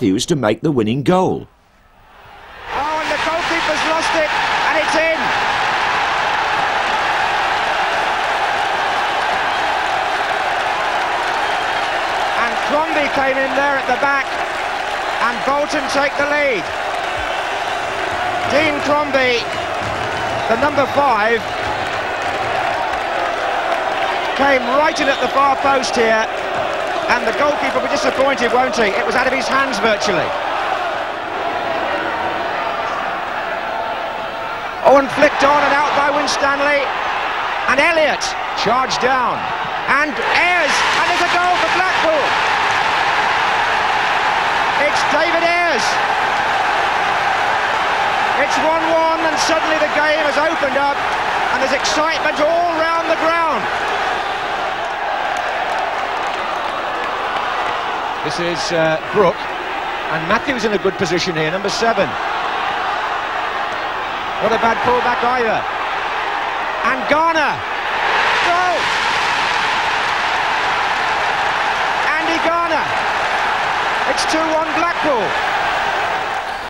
Matthews to make the winning goal. Oh, and the goalkeeper's lost it, and it's in. And Crombie came in there at the back, and Bolton take the lead. Dean Crombie, the number five, came right in at the far post here, and the goalkeeper will be disappointed, won't he? It was out of his hands virtually. Owen flicked on and out by Winstanley, and Elliott charged down, and Eyres, and there's a goal for Blackpool. It's David Eyres. It's 1-1 and suddenly the game has opened up and there's excitement all round the ground. This is uh, Brook and Matthews in a good position here, number seven. Not a bad pullback either. And Garner. Goal! Andy Garner. It's 2-1 Blackpool.